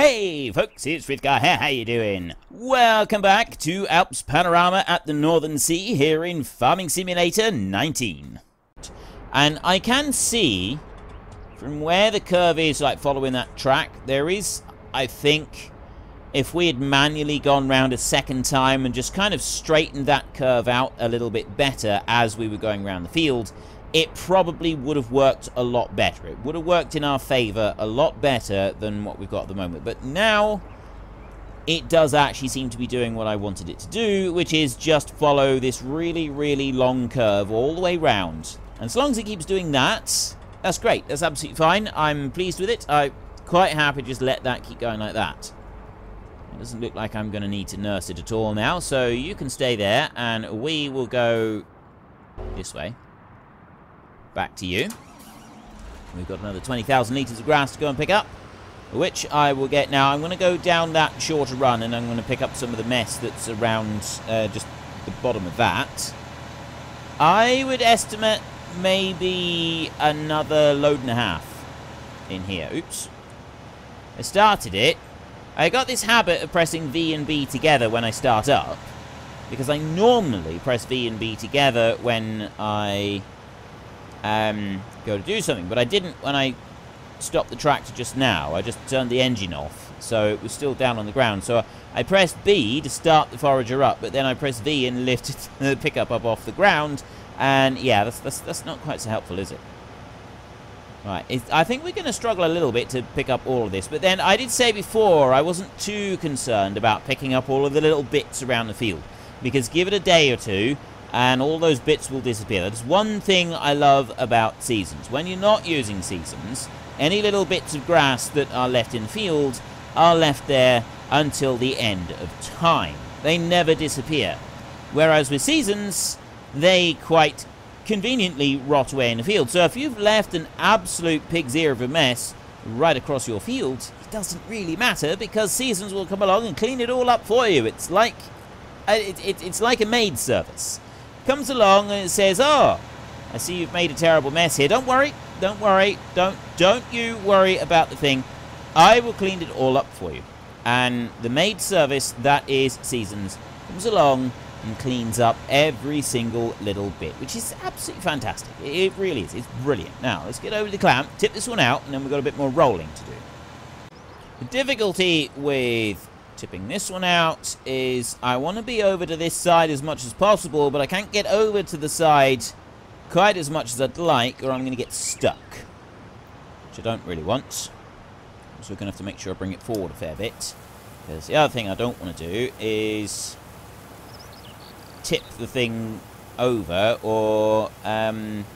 Hey folks, it's Frithgar here, how you doing? Welcome back to Alps Panorama at the Northern Sea here in Farming Simulator 19. And I can see, from where the curve is, like following that track, there is, I think, if we had manually gone round a second time and just kind of straightened that curve out a little bit better as we were going around the field, it probably would have worked a lot better. It would have worked in our favour a lot better than what we've got at the moment. But now, it does actually seem to be doing what I wanted it to do, which is just follow this really, really long curve all the way round. And as long as it keeps doing that, that's great. That's absolutely fine. I'm pleased with it. I'm quite happy to just let that keep going like that. It doesn't look like I'm going to need to nurse it at all now, so you can stay there, and we will go this way back to you. We've got another 20,000 litres of grass to go and pick up, which I will get now. I'm going to go down that shorter run, and I'm going to pick up some of the mess that's around uh, just the bottom of that. I would estimate maybe another load and a half in here. Oops. I started it. I got this habit of pressing V and B together when I start up, because I normally press V and B together when I um, go to do something. But I didn't when I stopped the tractor just now. I just turned the engine off, so it was still down on the ground. So I pressed B to start the forager up, but then I pressed V and lifted the pickup up off the ground. And yeah, that's, that's, that's not quite so helpful, is it? Right, I think we're going to struggle a little bit to pick up all of this. But then I did say before I wasn't too concerned about picking up all of the little bits around the field. Because give it a day or two, and all those bits will disappear. That's one thing I love about seasons. When you're not using seasons, any little bits of grass that are left in fields are left there until the end of time. They never disappear. Whereas with seasons, they quite conveniently rot away in the field. So if you've left an absolute pig's ear of a mess right across your field, it doesn't really matter because seasons will come along and clean it all up for you. It's like uh, it, it, it's like a maid service comes along and says, "Oh, I see you've made a terrible mess here. Don't worry, don't worry, don't don't you worry about the thing. I will clean it all up for you." And the maid service that is Seasons comes along and cleans up every single little bit, which is absolutely fantastic. It really is. It's brilliant. Now, let's get over the clamp, tip this one out, and then we've got a bit more rolling to do. The difficulty with tipping this one out is I want to be over to this side as much as possible, but I can't get over to the side quite as much as I'd like, or I'm going to get stuck, which I don't really want. So we're going to have to make sure I bring it forward a fair bit. Because the other thing I don't want to do is tip the thing over or um,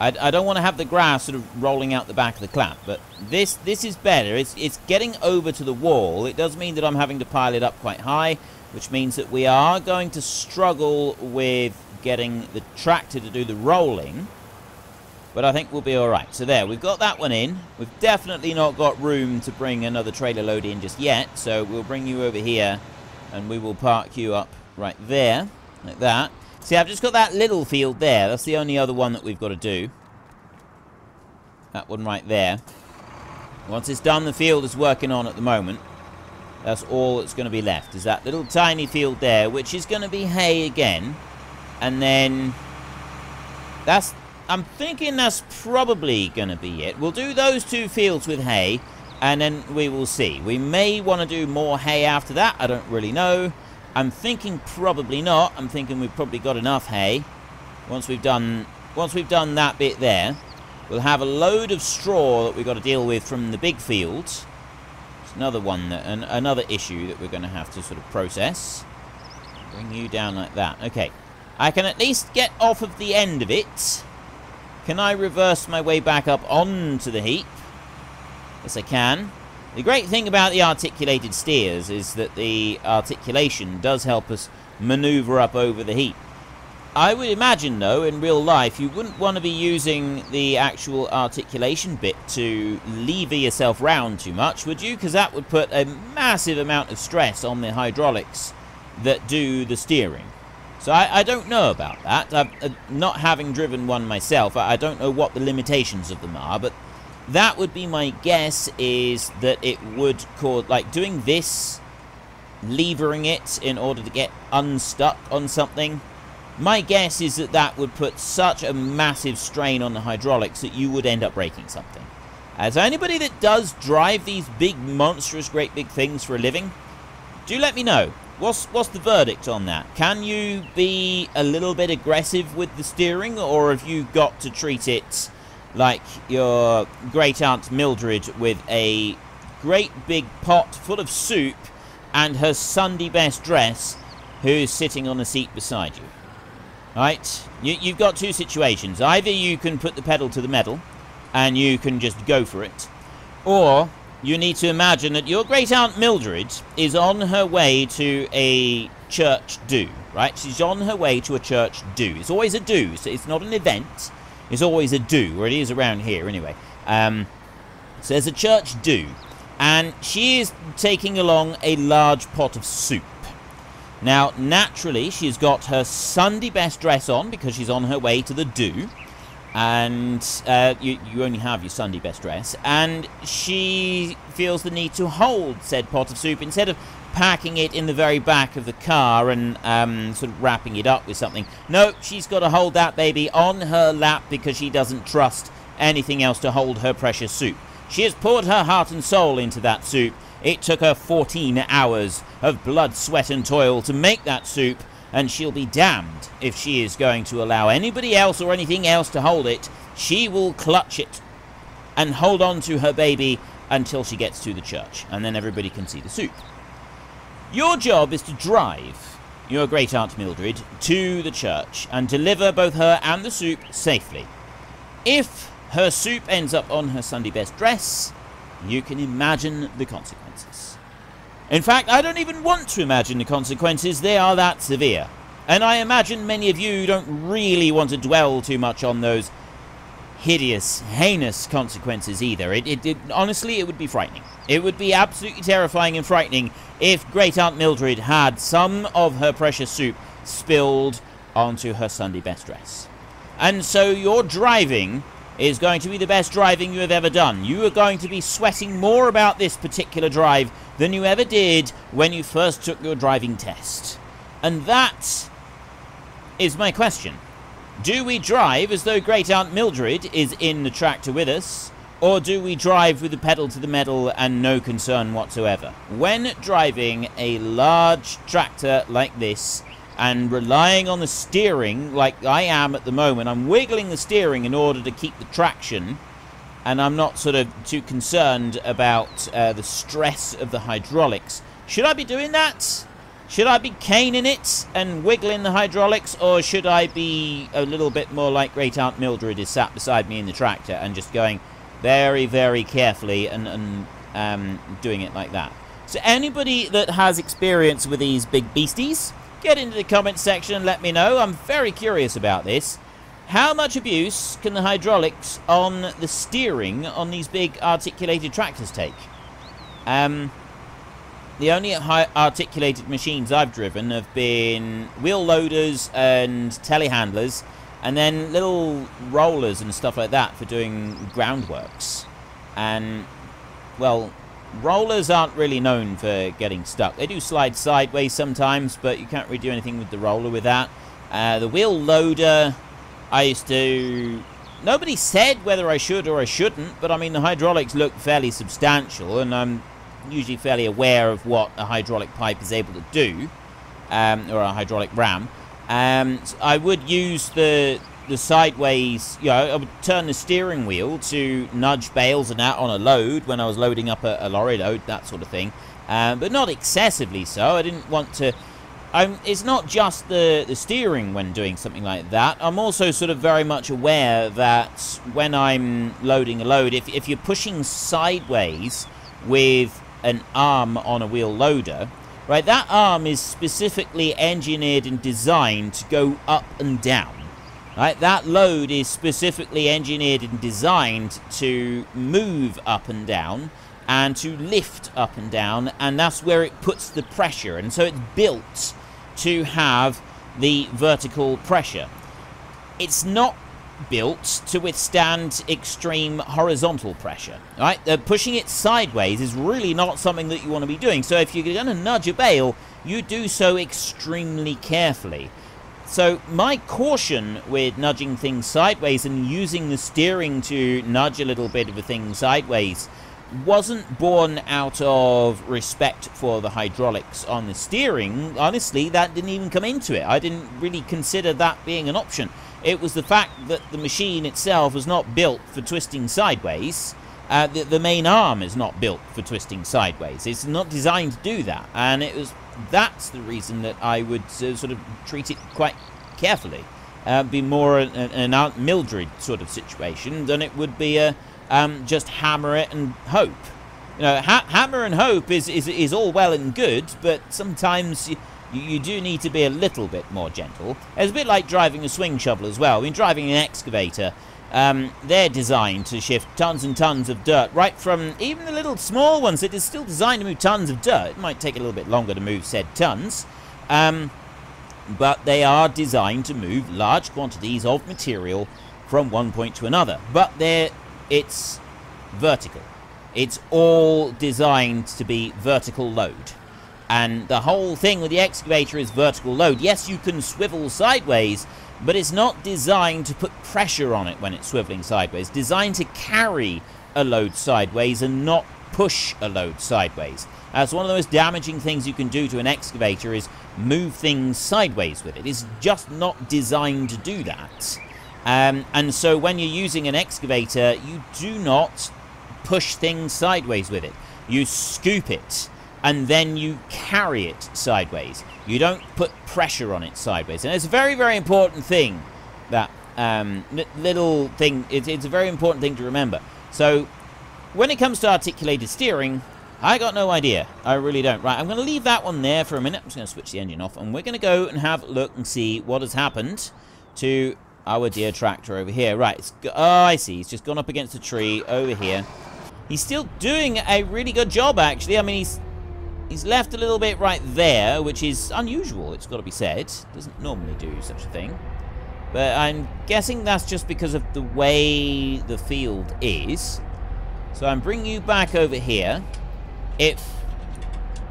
I, I don't want to have the grass sort of rolling out the back of the clamp, but this this is better. It's, it's getting over to the wall. It does mean that I'm having to pile it up quite high, which means that we are going to struggle with getting the tractor to do the rolling. But I think we'll be alright. So there, we've got that one in. We've definitely not got room to bring another trailer load in just yet. So we'll bring you over here and we will park you up right there, like that. See, I've just got that little field there. That's the only other one that we've got to do. That one right there. Once it's done, the field is working on at the moment. That's all that's going to be left, is that little tiny field there, which is going to be hay again. And then... That's... I'm thinking that's probably going to be it. We'll do those two fields with hay, and then we will see. We may want to do more hay after that. I don't really know. I'm thinking probably not. I'm thinking we've probably got enough hay. Once we've done once we've done that bit there, we'll have a load of straw that we've got to deal with from the big fields. It's another one that an, another issue that we're going to have to sort of process. Bring you down like that. Okay. I can at least get off of the end of it. Can I reverse my way back up onto the heap? Yes, I can. The great thing about the articulated steers is that the articulation does help us maneuver up over the heap. I would imagine, though, in real life, you wouldn't want to be using the actual articulation bit to lever yourself round too much, would you? Because that would put a massive amount of stress on the hydraulics that do the steering. So I, I don't know about that. uh, not having driven one myself, I, I don't know what the limitations of them are, but that would be my guess is that it would cause like doing this levering it in order to get unstuck on something my guess is that that would put such a massive strain on the hydraulics that you would end up breaking something. As anybody that does drive these big monstrous great big things for a living do let me know. What's what's the verdict on that? Can you be a little bit aggressive with the steering or have you got to treat it like your great aunt Mildred with a great big pot full of soup and her Sunday best dress who's sitting on a seat beside you. Right? You, you've got two situations. Either you can put the pedal to the metal and you can just go for it, or you need to imagine that your great aunt Mildred is on her way to a church do. Right? She's on her way to a church do. It's always a do, so it's not an event is always a do, or it is around here anyway. Um, so there's a church do, and she is taking along a large pot of soup. Now, naturally, she's got her Sunday best dress on because she's on her way to the do, and uh, you, you only have your Sunday best dress, and she feels the need to hold said pot of soup instead of packing it in the very back of the car and um, sort of wrapping it up with something. No, she's got to hold that baby on her lap because she doesn't trust anything else to hold her precious soup. She has poured her heart and soul into that soup. It took her 14 hours of blood, sweat, and toil to make that soup, and she'll be damned if she is going to allow anybody else or anything else to hold it. She will clutch it and hold on to her baby until she gets to the church, and then everybody can see the soup. Your job is to drive your great aunt Mildred to the church and deliver both her and the soup safely. If her soup ends up on her Sunday best dress, you can imagine the consequences. In fact, I don't even want to imagine the consequences, they are that severe. And I imagine many of you don't really want to dwell too much on those hideous, heinous consequences either. It, it, it, honestly, it would be frightening. It would be absolutely terrifying and frightening if Great Aunt Mildred had some of her precious soup spilled onto her Sunday best dress. And so your driving is going to be the best driving you have ever done. You are going to be sweating more about this particular drive than you ever did when you first took your driving test. And that is my question. Do we drive as though Great Aunt Mildred is in the tractor with us? Or do we drive with the pedal to the metal and no concern whatsoever? When driving a large tractor like this and relying on the steering like I am at the moment, I'm wiggling the steering in order to keep the traction and I'm not sort of too concerned about uh, the stress of the hydraulics. Should I be doing that? Should I be caning it and wiggling the hydraulics, or should I be a little bit more like Great Aunt Mildred is sat beside me in the tractor and just going very, very carefully and, and um, doing it like that? So anybody that has experience with these big beasties, get into the comments section and let me know. I'm very curious about this. How much abuse can the hydraulics on the steering on these big articulated tractors take? Um, the only articulated machines I've driven have been wheel loaders and telehandlers, and then little rollers and stuff like that for doing groundworks. And, well, rollers aren't really known for getting stuck. They do slide sideways sometimes, but you can't really do anything with the roller with that. Uh, the wheel loader, I used to... Nobody said whether I should or I shouldn't, but I mean, the hydraulics look fairly substantial, and I'm usually fairly aware of what a hydraulic pipe is able to do, um, or a hydraulic ram. Um, so I would use the the sideways, you know, I would turn the steering wheel to nudge bales and that on a load when I was loading up a, a lorry load, that sort of thing. Um, but not excessively so. I didn't want to. I'm, it's not just the, the steering when doing something like that. I'm also sort of very much aware that when I'm loading a load, if, if you're pushing sideways with an arm on a wheel loader, right, that arm is specifically engineered and designed to go up and down. Right, that load is specifically engineered and designed to move up and down and to lift up and down, and that's where it puts the pressure. And so it's built to have the vertical pressure. It's not built to withstand extreme horizontal pressure. Right? Uh, pushing it sideways is really not something that you want to be doing. So if you're going to nudge a bale, you do so extremely carefully. So my caution with nudging things sideways and using the steering to nudge a little bit of a thing sideways wasn't born out of respect for the hydraulics on the steering. Honestly, that didn't even come into it. I didn't really consider that being an option. It was the fact that the machine itself was not built for twisting sideways. Uh, the, the main arm is not built for twisting sideways. It's not designed to do that. And it was that's the reason that I would uh, sort of treat it quite carefully. Uh, be more an, an Aunt Mildred sort of situation than it would be a um, just hammer it and hope. You know, ha hammer and hope is, is, is all well and good, but sometimes you, you do need to be a little bit more gentle. It's a bit like driving a swing shovel as well. Mean, driving an excavator, um, they're designed to shift tons and tons of dirt, right from even the little small ones that is still designed to move tons of dirt. It might take a little bit longer to move said tons, um, but they are designed to move large quantities of material from one point to another. But they're it's vertical. It's all designed to be vertical load. And the whole thing with the excavator is vertical load. Yes, you can swivel sideways, but it's not designed to put pressure on it when it's swiveling sideways. It's designed to carry a load sideways and not push a load sideways. That's one of the most damaging things you can do to an excavator is move things sideways with it. It's just not designed to do that. Um, and so when you're using an excavator, you do not push things sideways with it. You scoop it and then you carry it sideways. You don't put pressure on it sideways. And it's a very, very important thing that um, little thing, it, it's a very important thing to remember. So when it comes to articulated steering, I got no idea. I really don't. Right, I'm going to leave that one there for a minute. I'm just going to switch the engine off and we're going to go and have a look and see what has happened to our dear tractor over here. Right, oh, I see. He's just gone up against a tree over here. He's still doing a really good job, actually. I mean, he's he's left a little bit right there, which is unusual, it's got to be said. Doesn't normally do such a thing. But I'm guessing that's just because of the way the field is. So I'm bringing you back over here. If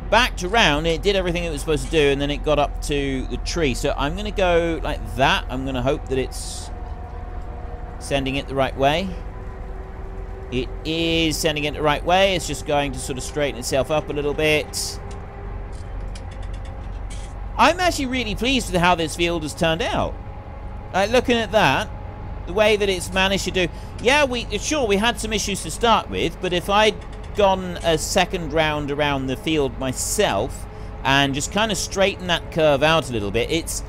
backed around, it did everything it was supposed to do, and then it got up to the tree. So I'm going to go like that. I'm going to hope that it's sending it the right way. It is sending it the right way. It's just going to sort of straighten itself up a little bit. I'm actually really pleased with how this field has turned out. Like, looking at that, the way that it's managed to do... Yeah, we sure, we had some issues to start with, but if I'd gone a second round around the field myself and just kind of straighten that curve out a little bit. It's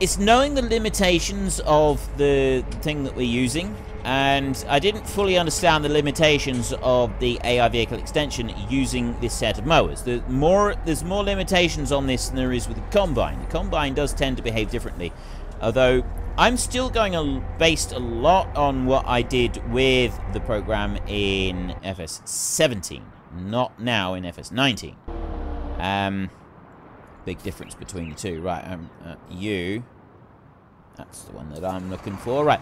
it's knowing the limitations of the thing that we're using and I didn't fully understand the limitations of the AI vehicle extension using this set of mowers. The more There's more limitations on this than there is with the Combine. The Combine does tend to behave differently, although I'm still going based a lot on what I did with the program in FS17, not now in FS19. Um, big difference between the two. Right, um, uh, you, that's the one that I'm looking for. Right,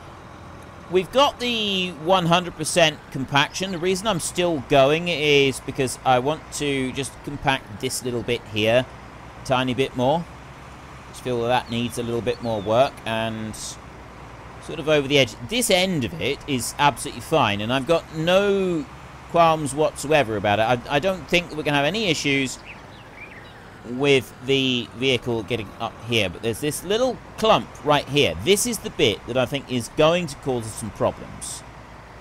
we've got the 100% compaction. The reason I'm still going is because I want to just compact this little bit here, tiny bit more Just feel that, that needs a little bit more work and sort of over the edge. This end of it is absolutely fine, and I've got no qualms whatsoever about it. I, I don't think we're going to have any issues with the vehicle getting up here, but there's this little clump right here. This is the bit that I think is going to cause us some problems.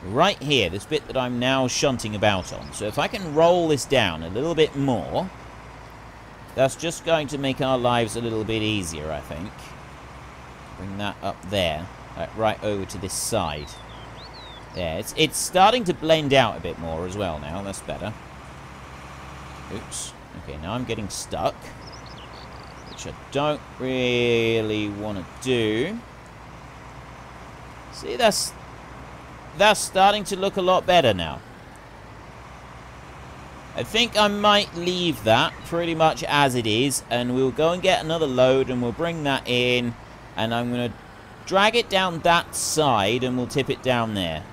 Right here, this bit that I'm now shunting about on. So if I can roll this down a little bit more, that's just going to make our lives a little bit easier, I think. Bring that up there. Right, right over to this side. Yeah, it's, it's starting to blend out a bit more as well now. That's better. Oops. Okay, now I'm getting stuck. Which I don't really want to do. See, that's... That's starting to look a lot better now. I think I might leave that pretty much as it is, and we'll go and get another load, and we'll bring that in, and I'm going to drag it down that side and we'll tip it down there.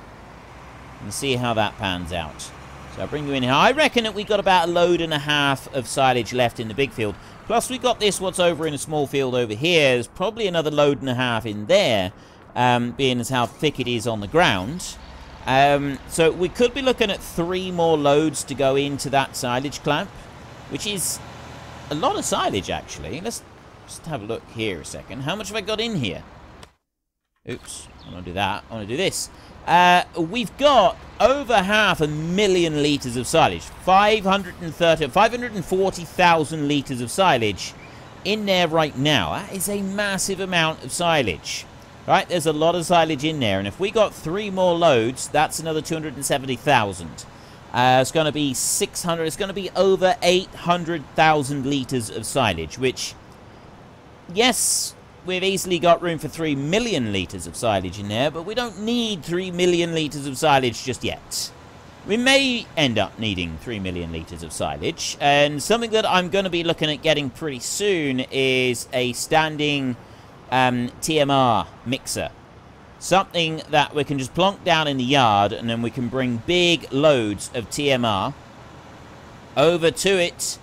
And see how that pans out. So I'll bring you in here. I reckon that we got about a load and a half of silage left in the big field. Plus we got this what's over in a small field over here. There's probably another load and a half in there. Um, being as how thick it is on the ground. Um, so we could be looking at three more loads to go into that silage clamp. Which is a lot of silage actually. Let's just have a look here a second. How much have I got in here? Oops, I want to do that. I want to do this. Uh, we've got over half a million litres of silage. 530, 540,000 litres of silage in there right now. That is a massive amount of silage. Right, there's a lot of silage in there. And if we got three more loads, that's another 270,000. Uh, it's going to be 600, it's going to be over 800,000 litres of silage, which, yes, we've easily got room for 3 million litres of silage in there, but we don't need 3 million litres of silage just yet. We may end up needing 3 million litres of silage, and something that I'm going to be looking at getting pretty soon is a standing um, TMR mixer. Something that we can just plonk down in the yard, and then we can bring big loads of TMR over to it.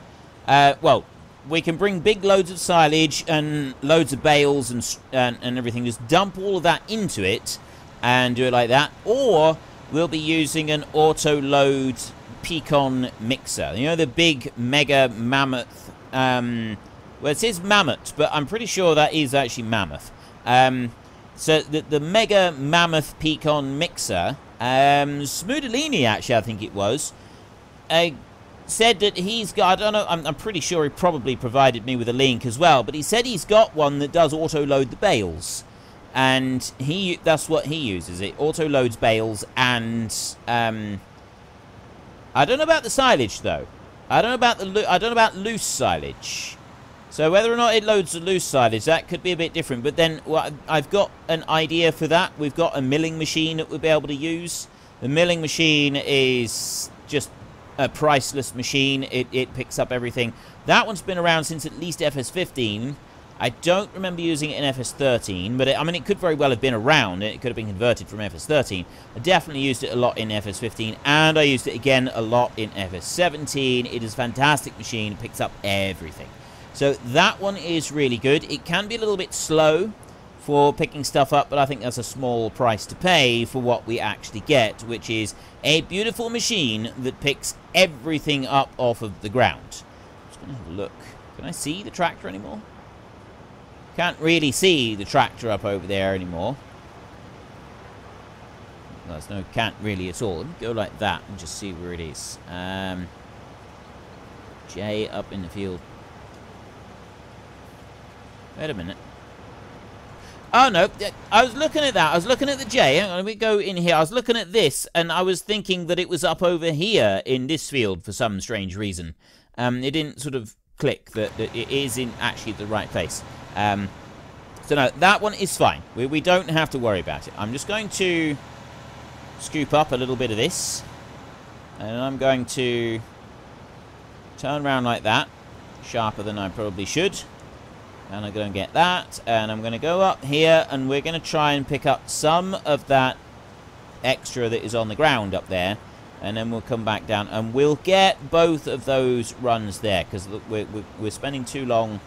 Uh, well, we can bring big loads of silage and loads of bales and, and, and everything. Just dump all of that into it and do it like that. Or we'll be using an auto load Peecon mixer. You know, the big mega mammoth. Um, well, it says mammoth, but I'm pretty sure that is actually mammoth. Um, so the, the mega mammoth Peecon mixer, um, actually, I think it was, uh, said that he's got, I don't know, I'm, I'm, pretty sure he probably provided me with a link as well, but he said he's got one that does auto-load the bales. And he that's what he uses. It auto-loads bales and, um, I don't know about the silage, though. I don't know about the, I don't know about loose silage. So whether or not it loads the loose silage, that could be a bit different. But then well, I've got an idea for that. We've got a milling machine that we'll be able to use. The milling machine is just a priceless machine. It, it picks up everything. That one's been around since at least FS15. I don't remember using it in FS13, but it, I mean, it could very well have been around. It could have been converted from FS13. I definitely used it a lot in FS15, and I used it again a lot in FS17. It is a fantastic machine. It picks up everything. So that one is really good. It can be a little bit slow for picking stuff up, but I think that's a small price to pay for what we actually get, which is a beautiful machine that picks everything up off of the ground. Just going to have a look. Can I see the tractor anymore? Can't really see the tractor up over there anymore. There's no can't really at all. Go like that and just see where it is. Um, J up in the field. Wait a minute. Oh, no. I was looking at that. I was looking at the J. Let me go in here. I was looking at this, and I was thinking that it was up over here in this field for some strange reason. Um, it didn't sort of click that, that it is in actually the right place. Um, so, no, that one is fine. We, we don't have to worry about it. I'm just going to scoop up a little bit of this. And I'm going to turn around like that. Sharper than I probably should. And I'm going to get that. And I'm going to go up here. And we're going to try and pick up some of that extra that is on the ground up there. And then we'll come back down. And we'll get both of those runs there. Because we're, we're spending too long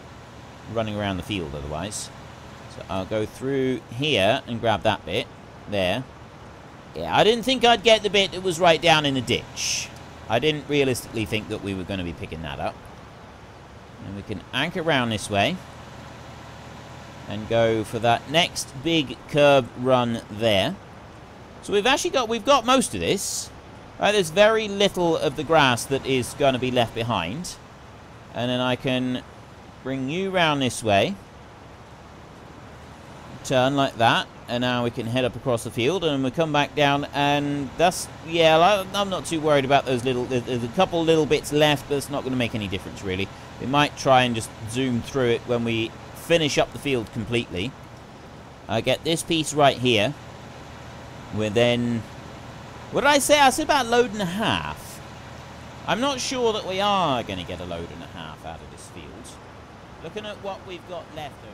running around the field otherwise. So I'll go through here and grab that bit. There. Yeah, I didn't think I'd get the bit that was right down in the ditch. I didn't realistically think that we were going to be picking that up. And we can anchor around this way and go for that next big curb run there. So we've actually got, we've got most of this. Right, there's very little of the grass that is going to be left behind. And then I can bring you round this way. Turn like that. And now we can head up across the field and we come back down and that's, yeah, I'm not too worried about those little, there's a couple little bits left, but it's not going to make any difference really. We might try and just zoom through it when we finish up the field completely. I get this piece right here. We're then... What did I say? I said about load and a half. I'm not sure that we are going to get a load and a half out of this field. Looking at what we've got left over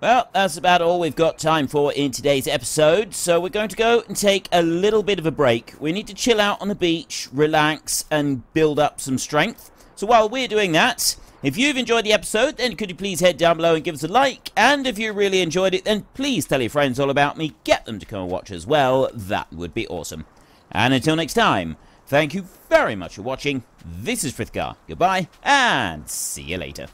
Well, that's about all we've got time for in today's episode, so we're going to go and take a little bit of a break. We need to chill out on the beach, relax, and build up some strength. So while we're doing that, if you've enjoyed the episode, then could you please head down below and give us a like? And if you really enjoyed it, then please tell your friends all about me. Get them to come and watch as well. That would be awesome. And until next time, thank you very much for watching. This is Frithgar. Goodbye, and see you later.